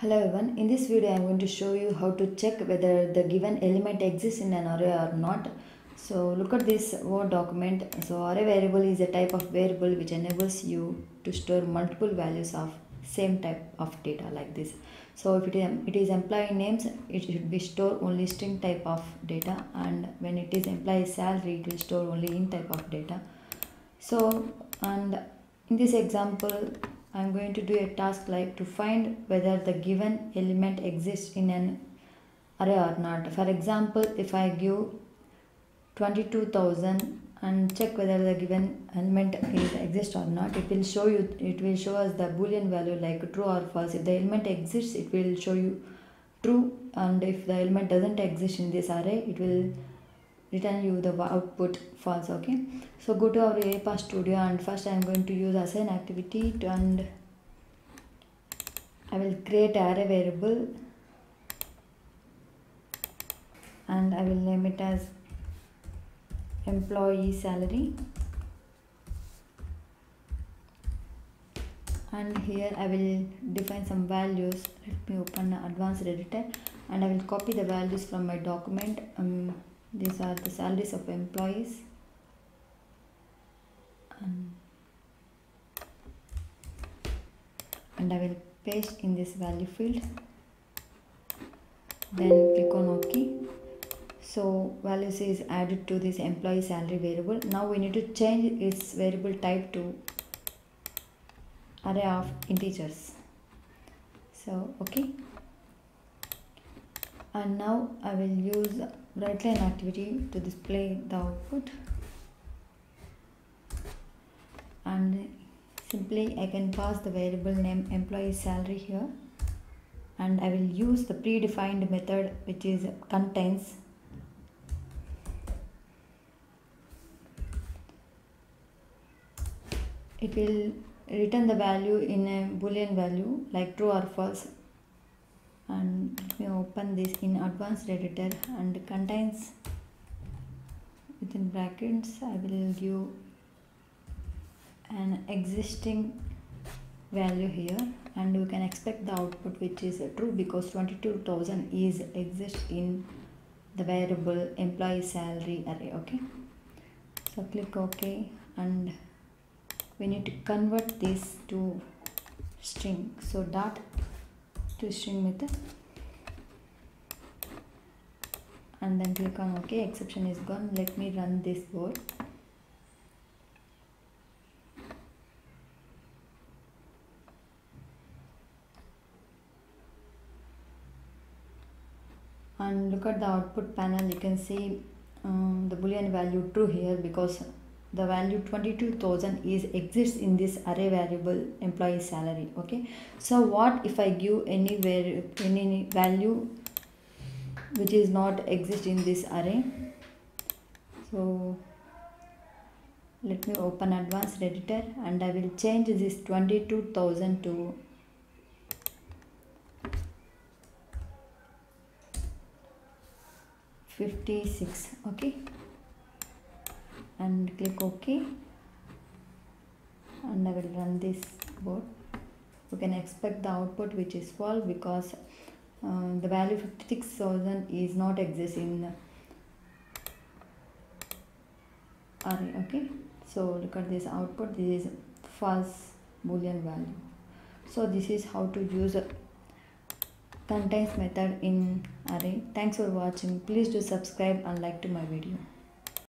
Hello everyone, in this video I am going to show you how to check whether the given element exists in an array or not. So look at this Word document. So array variable is a type of variable which enables you to store multiple values of same type of data like this. So if it is, it is employee names, it should be store only string type of data and when it is employee salary, it will store only int type of data. So and in this example I am going to do a task like to find whether the given element exists in an array or not. For example, if I give 22,000 and check whether the given element is exists or not, it will show you, it will show us the boolean value like true or false. If the element exists, it will show you true and if the element doesn't exist in this array, it will return you the output false okay? So go to our APA studio and first I am going to use assign activity to, and I will create array variable and I will name it as employee salary. And here I will define some values. Let me open advanced editor and I will copy the values from my document um, these are the salaries of employees. And, and I will paste in this value field. Then click on OK. So values is added to this employee salary variable. Now we need to change its variable type to array of integers. So okay and now I will use WriteLine activity to display the output. And simply I can pass the variable name employee salary here. And I will use the predefined method which is contains it will return the value in a boolean value like true or false and me open this in advanced editor and contains within brackets I will give an existing value here. And we can expect the output which is true because 22000 is exist in the variable employee salary array okay? So click ok and we need to convert this to string. So dot to string method and then click on ok. Exception is gone. Let me run this code and look at the output panel. You can see um, the boolean value true here because the value 22000 is exists in this array variable employee salary okay? So what if i give any any value which is not exist in this array? So let me open advanced editor and i will change this 22000 to Fifty-six, okay and click OK. And I will run this board. You can expect the output which is false because uh, the value 56,000 is not exist in array okay? So look at this output. This is false boolean value. So this is how to use a contains method in array. Thanks for watching. Please do subscribe and like to my video